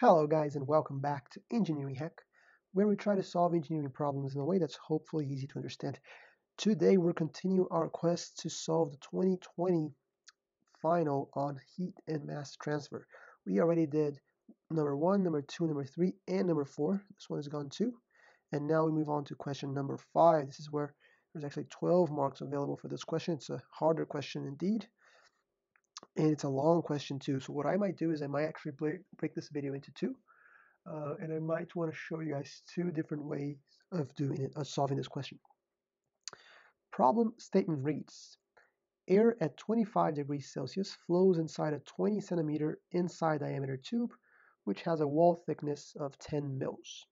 Hello guys and welcome back to Engineering Hack, where we try to solve engineering problems in a way that's hopefully easy to understand. Today we're continuing our quest to solve the 2020 final on heat and mass transfer. We already did number one, number two, number three, and number four. This one is gone too. And now we move on to question number five. This is where there's actually 12 marks available for this question. It's a harder question indeed and it's a long question too. So what I might do is I might actually break, break this video into two, uh, and I might want to show you guys two different ways of doing it, of solving this question. Problem statement reads, air at 25 degrees Celsius flows inside a 20 centimeter inside diameter tube, which has a wall thickness of 10 mils.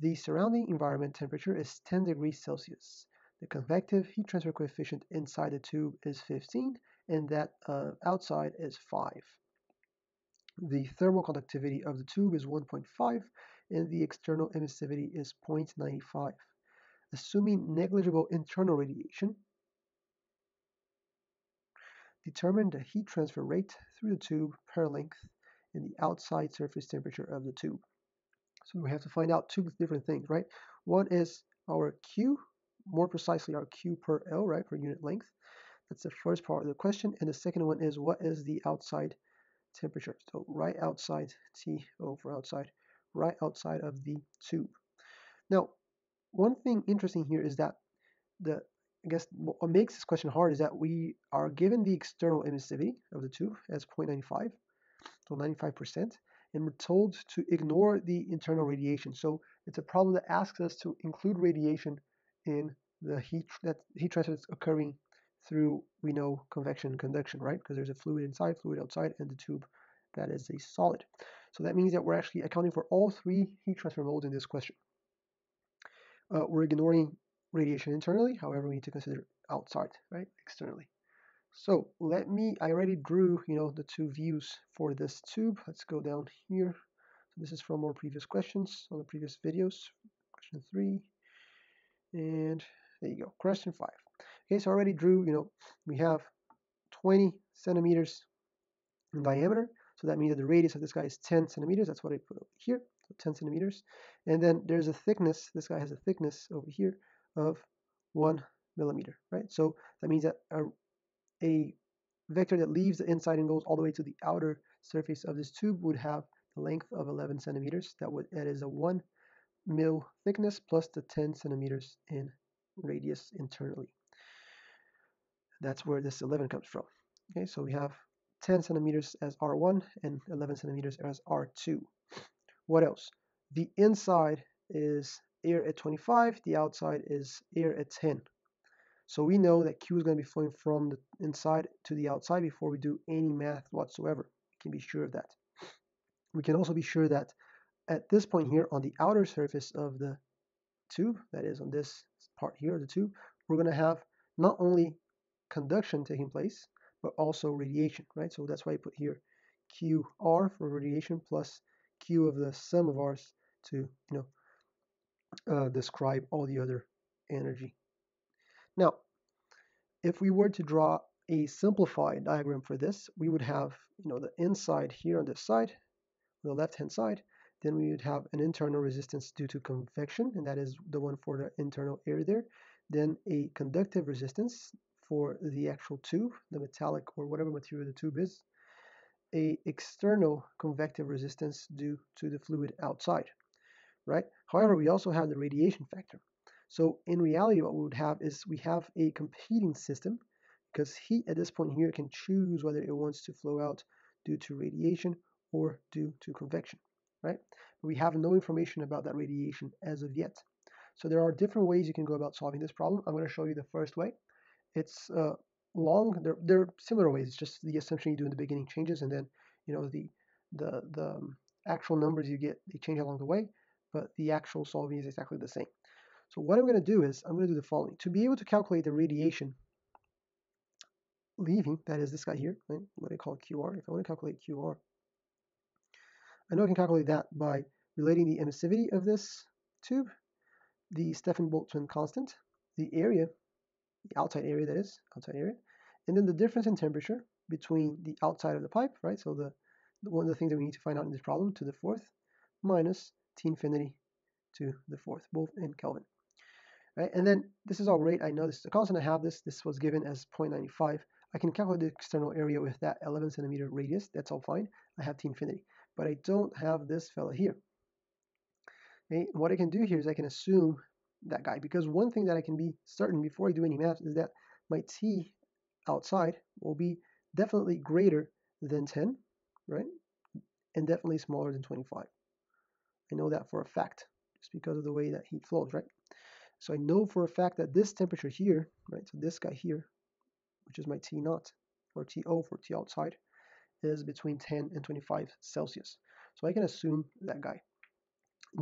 The surrounding environment temperature is 10 degrees Celsius. The convective heat transfer coefficient inside the tube is 15 and that uh, outside is 5. The thermal conductivity of the tube is 1.5 and the external emissivity is 0.95. Assuming negligible internal radiation, determine the heat transfer rate through the tube per length and the outside surface temperature of the tube. So we have to find out two different things, right? One is our Q, more precisely our Q per L, right, per unit length. That's the first part of the question. And the second one is what is the outside temperature? So right outside T oh, over outside, right outside of the tube. Now, one thing interesting here is that the I guess what makes this question hard is that we are given the external emissivity of the tube as 0.95, so 95%, and we're told to ignore the internal radiation. So it's a problem that asks us to include radiation in the heat that heat transfer that's occurring through, we know, convection and conduction, right? Because there's a fluid inside, fluid outside, and the tube that is a solid. So that means that we're actually accounting for all three heat transfer modes in this question. Uh, we're ignoring radiation internally, however, we need to consider outside, right, externally. So let me, I already drew, you know, the two views for this tube. Let's go down here. So this is from our previous questions on the previous videos. Question three, and there you go, question five. Okay, so already drew, you know, we have 20 centimeters in diameter. So that means that the radius of this guy is 10 centimeters. That's what I put over here, so 10 centimeters. And then there's a thickness, this guy has a thickness over here of one millimeter, right? So that means that a, a vector that leaves the inside and goes all the way to the outer surface of this tube would have the length of 11 centimeters. That would that is a one mil thickness plus the 10 centimeters in radius internally. That's where this 11 comes from. Okay, so we have 10 centimeters as R1 and 11 centimeters as R2. What else? The inside is air at 25, the outside is air at 10. So we know that Q is going to be flowing from the inside to the outside before we do any math whatsoever. We can be sure of that. We can also be sure that at this point here on the outer surface of the tube, that is on this part here of the tube, we're going to have not only conduction taking place, but also radiation, right? So that's why I put here QR for radiation plus Q of the sum of R's to, you know, uh, describe all the other energy. Now, if we were to draw a simplified diagram for this, we would have, you know, the inside here on this side, the left-hand side, then we would have an internal resistance due to convection, and that is the one for the internal air there. Then a conductive resistance for the actual tube, the metallic or whatever material the tube is, a external convective resistance due to the fluid outside, right? However, we also have the radiation factor. So in reality, what we would have is we have a competing system because heat at this point here can choose whether it wants to flow out due to radiation or due to convection, right? But we have no information about that radiation as of yet. So there are different ways you can go about solving this problem. I'm going to show you the first way. It's uh, long. There, there are similar ways. It's just the assumption you do in the beginning changes, and then you know the the the um, actual numbers you get they change along the way, but the actual solving is exactly the same. So what I'm going to do is I'm going to do the following. To be able to calculate the radiation leaving, that is this guy here, right? what I call QR. If I want to calculate QR, I know I can calculate that by relating the emissivity of this tube, the Stefan-Boltzmann constant, the area outside area that is, outside area, and then the difference in temperature between the outside of the pipe, right? So the one of the things that we need to find out in this problem, to the fourth minus T infinity to the fourth, both in Kelvin. Right? And then this is all great. I know this is a constant. I have this. This was given as 0.95. I can calculate the external area with that 11 centimeter radius. That's all fine. I have T infinity. But I don't have this fella here. Okay? What I can do here is I can assume that guy because one thing that I can be certain before I do any math is that my T outside will be definitely greater than 10, right? And definitely smaller than 25. I know that for a fact just because of the way that heat flows, right? So I know for a fact that this temperature here, right, so this guy here, which is my T naught, or TO for T outside, is between 10 and 25 Celsius. So I can assume that guy.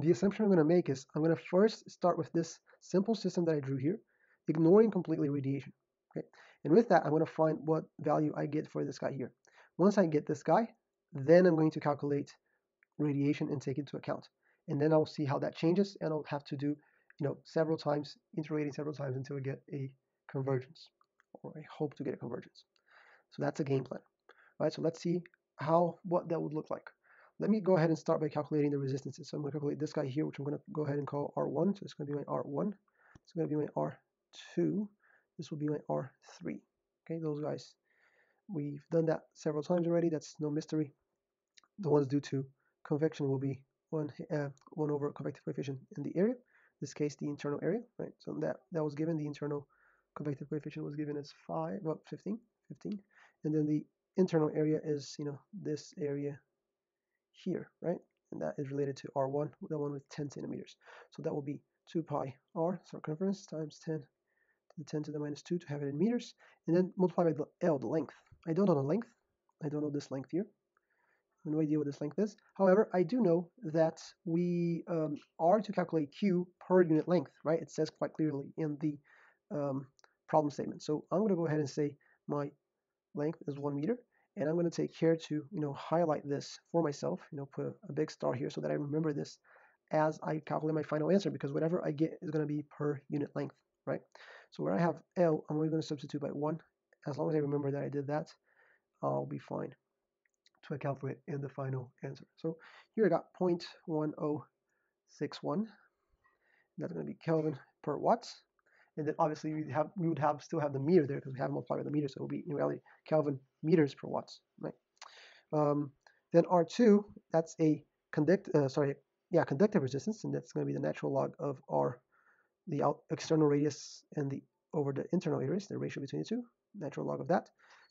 The assumption I'm going to make is I'm going to first start with this simple system that I drew here, ignoring completely radiation. Okay? And with that, I'm going to find what value I get for this guy here. Once I get this guy, then I'm going to calculate radiation and take into account. And then I'll see how that changes, and I'll have to do you know, several times, iterating several times until we get a convergence, or I hope to get a convergence. So that's a game plan, right? So let's see how what that would look like. Let me go ahead and start by calculating the resistances. So I'm going to calculate this guy here, which I'm going to go ahead and call R1. So it's going to be my R1. It's going to be my R2. This will be my R3. Okay, those guys. We've done that several times already. That's no mystery. The ones due to convection will be 1, uh, 1 over convective coefficient in the area this case the internal area, right? So that that was given the internal convective coefficient was given as 5, well, 15, 15, and then the internal area is you know this area here, right? And that is related to R1, the one with 10 centimeters. So that will be 2 pi r circumference times 10 to the 10 to the minus 2 to have it in meters, and then multiply by the L, the length. I don't know the length. I don't know this length here no idea what this length is. However, I do know that we um, are to calculate Q per unit length, right? It says quite clearly in the um, problem statement. So I'm going to go ahead and say my length is one meter, and I'm going to take care to, you know, highlight this for myself, you know, put a, big star here so that I remember this as I calculate my final answer because whatever I get is going to be per unit length, right? So where I have L, I'm only going to substitute by one. As long as I remember that I did that, I'll be fine to account for it in the final answer. So here I got 0.1061. That's going to be Kelvin per watts. And then obviously we have we would have still have the meter there because we haven't multiplied by the meter, so it will be in reality Kelvin meters per watts, right? Um, then R2, that's a conduct, uh, sorry, yeah, conductive resistance, and that's going to be the natural log of R, the out, external radius and the over the internal radius, the ratio between the two, natural log of that,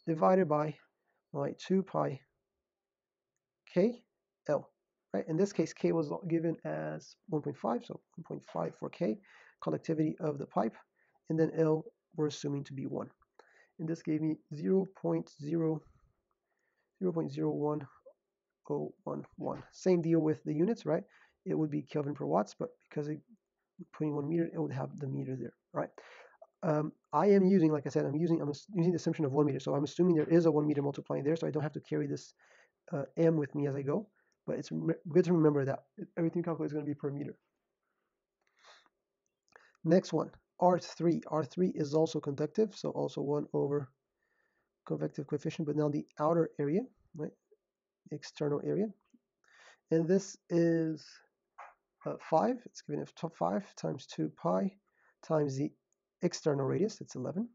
divided by my 2 pi K, L. Right? In this case, K was given as 1.5, so 1.5 for K, conductivity of the pipe, and then L we're assuming to be 1. And this gave me 0, 0.0, 0.01011. Same deal with the units, right? It would be Kelvin per watts, but because it putting one meter, it would have the meter there, right? Um, I am using, like I said, I'm using I'm using the assumption of one meter, so I'm assuming there is a one meter multiplying there, so I don't have to carry this uh, m with me as I go, but it's good to remember that everything calculated is going to be per meter. Next one, R3. R3 is also conductive, so also 1 over convective coefficient, but now the outer area, right, external area. And this is uh, 5, it's given as 5 times 2 pi times the external radius, it's 11.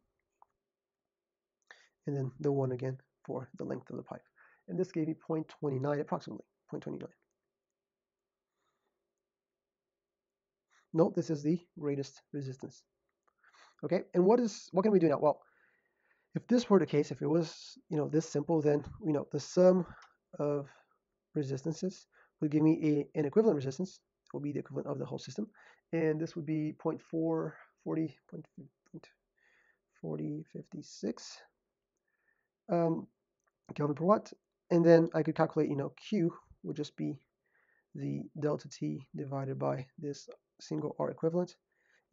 And then the 1 again for the length of the pipe and this gave me 0.29 approximately 0.29 note this is the greatest resistance okay and what is what can we do now well if this were the case if it was you know this simple then you know the sum of resistances would give me a, an equivalent resistance will be the equivalent of the whole system and this would be 0.4 40 40 56 um, Kelvin per watt and then I could calculate, you know, Q would just be the delta T divided by this single R equivalent.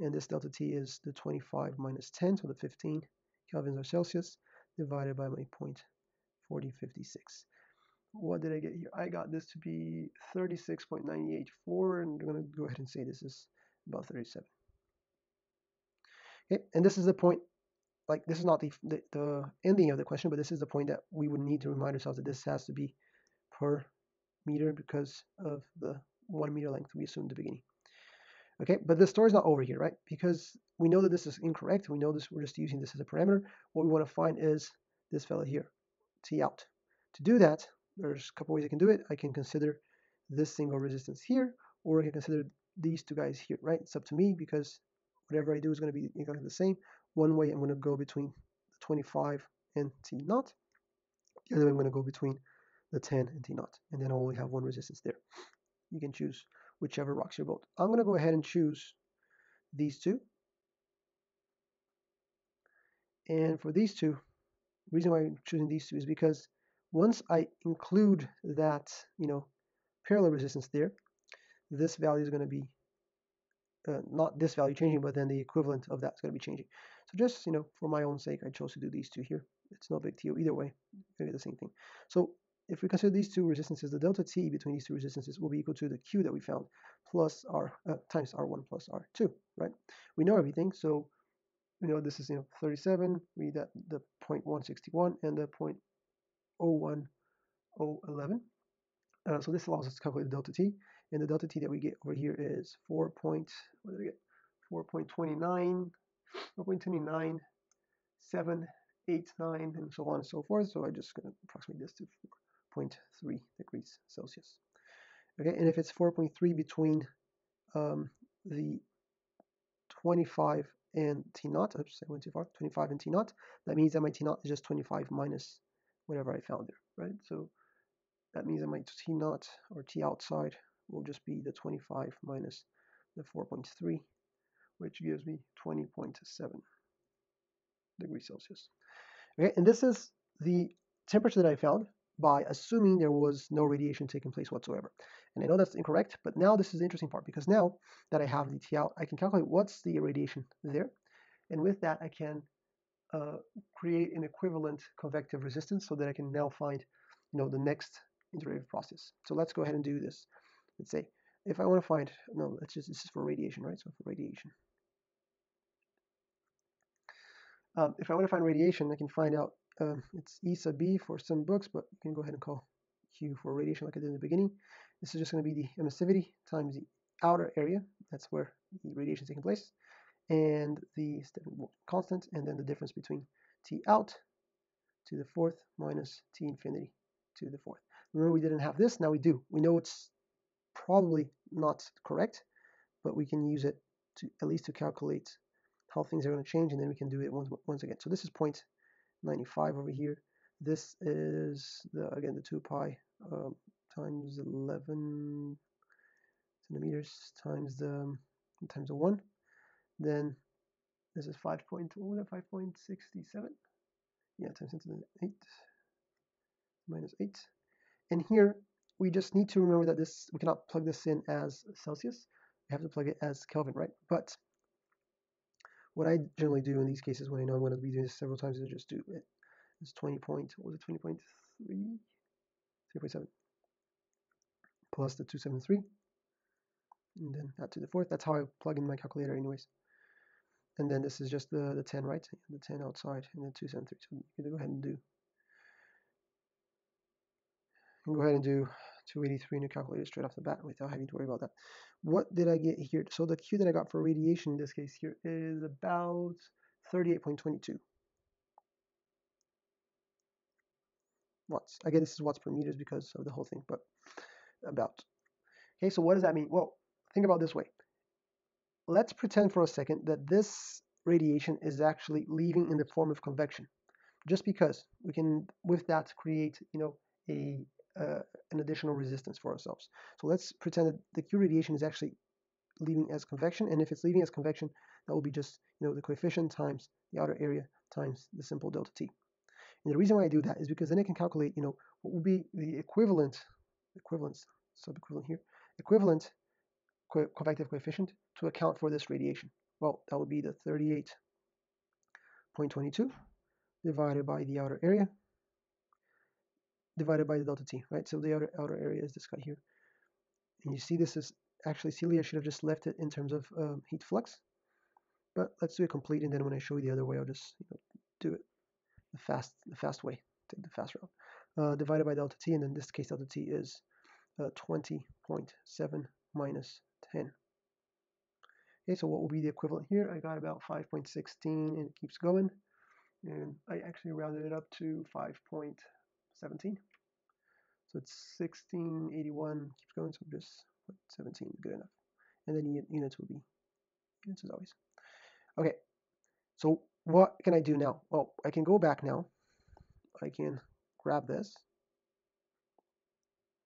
And this delta T is the 25 minus 10, so the 15 kelvins or Celsius, divided by my point 4056. What did I get here? I got this to be 36.984, and I'm going to go ahead and say this is about 37. Okay, and this is the point like this is not the, the, the ending of the question, but this is the point that we would need to remind ourselves that this has to be per meter because of the one meter length we assumed at the beginning. Okay, but the story's not over here, right? Because we know that this is incorrect. We know this, we're just using this as a parameter. What we want to find is this fellow here, T out. To do that, there's a couple ways I can do it. I can consider this single resistance here, or I can consider these two guys here, right? It's up to me because whatever I do is going to be exactly the same. One way I'm going to go between the 25 and T naught. The other way I'm going to go between the 10 and T naught. And then I only have one resistance there. You can choose whichever rocks your boat. I'm going to go ahead and choose these two. And for these two, the reason why I'm choosing these two is because once I include that, you know, parallel resistance there, this value is going to be uh, not this value changing, but then the equivalent of that is going to be changing. So just, you know, for my own sake, I chose to do these two here. It's no big deal either way. You're get the same thing. So if we consider these two resistances, the delta T between these two resistances will be equal to the Q that we found plus R uh, times R1 plus R2, right? We know everything, so we know this is you know 37, we that the 0.161 and the 0.01011. Uh, so this allows us to calculate the delta T, and the delta T that we get over here is 4. Point, what did we get? 4.29, 4.29, 7, 8, 9, and so on and so forth. So I'm just going to approximate this to 4.3 degrees Celsius. Okay, and if it's 4.3 between um, the 25 and T naught, oops, I went too far, 25 and T naught, that means that my T naught is just 25 minus whatever I found there, right? So that means that my T naught or T outside will just be the 25 minus the 4.3, which gives me 20.7 degrees Celsius. Okay, and this is the temperature that I found by assuming there was no radiation taking place whatsoever. And I know that's incorrect, but now this is the interesting part because now that I have the T out, I can calculate what's the radiation there. And with that, I can uh, create an equivalent convective resistance so that I can now find, you know, the next iterative process. So let's go ahead and do this. Let's say if I want to find, no, let's just, this is for radiation, right? So for radiation. Um, if I want to find radiation, I can find out um, it's E sub B for some books, but you can go ahead and call Q for radiation like I did in the beginning. This is just going to be the emissivity times the outer area. That's where the radiation is taking place. And the constant, and then the difference between T out to the fourth minus T infinity to the fourth. Remember, we didn't have this. Now we do. We know it's probably not correct, but we can use it to at least to calculate how things are going to change, and then we can do it once, once again. So this is 0.95 over here. This is, the again, the 2 pi um, times 11 centimeters times the times the 1. Then this is 5 point, what was 5.67? Yeah, times 10 to the 8 minus 8. And here we just need to remember that this we cannot plug this in as Celsius. We have to plug it as Kelvin, right? But what I generally do in these cases when I know I'm going to be doing this several times is just do it. It's 20 point, what was it, 20.3? 0.7 plus the 273 and then add to the fourth. That's how I plug in my calculator anyways. And then this is just the, the 10, right? The 10 outside and then 273. So you can go ahead and do and go ahead and do 283 in your calculator straight off the bat without having to worry about that. What did I get here? So the Q that I got for radiation in this case here is about 38.22 watts. Again, this is watts per meters because of the whole thing, but about. Okay, so what does that mean? Well, think about this way. Let's pretend for a second that this radiation is actually leaving in the form of convection. Just because we can, with that, create, you know, a uh, an additional resistance for ourselves. So let's pretend that the Q radiation is actually leaving as convection, and if it's leaving as convection, that will be just, you know, the coefficient times the outer area times the simple delta T. And the reason why I do that is because then I can calculate, you know, what would be the equivalent, equivalence, sub-equivalent here, equivalent co convective coefficient to account for this radiation. Well, that would be the 38.22 divided by the outer area divided by the delta t, right? So the outer, outer area is this guy here. And you see this is actually Celia should have just left it in terms of um, heat flux. But let's do it complete, and then when I show you the other way, I'll just you know, do it the fast, the fast way, take the fast route. uh, divided by delta t, and in this case delta t is uh, 20.7 minus 10. Okay, so what will be the equivalent here? I got about 5.16 and it keeps going. And I actually rounded it up to 5.17. So it's 1681, keeps going, so just 17 is good enough. And then units will be units as always. Okay, so what can I do now? Well, I can go back now. I can grab this